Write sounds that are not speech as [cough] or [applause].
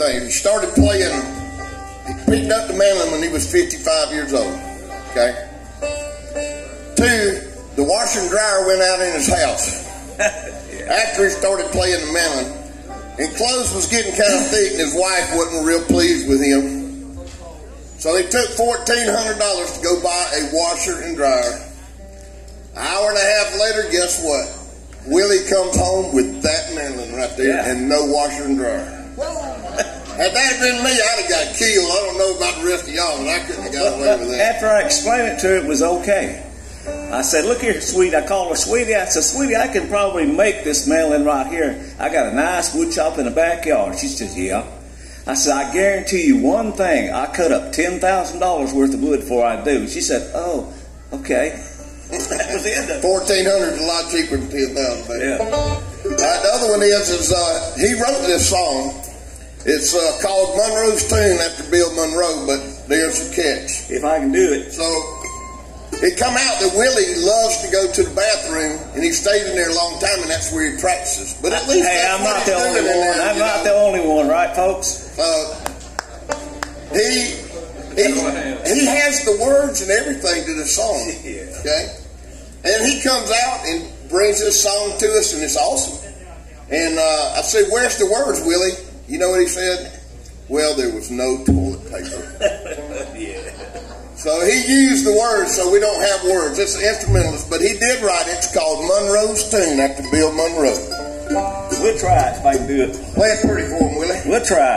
everything. He started playing, he picked up the mandolin when he was 55 years old. Okay? Two, the washer and dryer went out in his house. [laughs] After he started playing the mandolin, and clothes was getting kind of thick, and his wife wasn't real pleased with him. So they took $1,400 to go buy a washer and dryer. An hour and a half later, guess what? Willie comes home with that mandolin right there Yeah. and no washer and dryer. Had that had been me, I'd have got killed. I don't know about the rest of y'all, but I couldn't have got away with that. After I explained it to her, it was okay. I said, "Look here, sweetie." I called her sweetie. I said, "Sweetie, I can probably make this melon right here. I got a nice wood shop in the backyard." She said, "Yeah." I said, "I guarantee you one thing. I cut up ten thousand dollars worth of wood before I do." She said, "Oh, okay." [laughs] that was the end of it. Fourteen hundred is a lot cheaper than ten thousand. Yeah. Uh, the other one is is uh, he wrote this song. It's uh, called Monroe's Tune after Bill Monroe, but there's a catch. If I can do it. So it come out that Willie loves to go to the bathroom, and he stayed in there a long time, and that's where he practices. But at least Hey, I'm not the only in there, one. I'm not know. the only one, right, folks? Uh, he he he has the words and everything to the song. [laughs] Yeah. Okay, and he comes out and brings this song to us, and it's awesome. And uh, I said, "Where's the words, Willie?" You know what he said? Well, there was no toilet paper. [laughs] Yeah. So he used the words, so we don't have words. It's an instrumentalist, but he did write it. It's called Monroe's Tune after Bill Monroe. We'll try it if I can do it. Play it pretty for him, Willie. We'll try.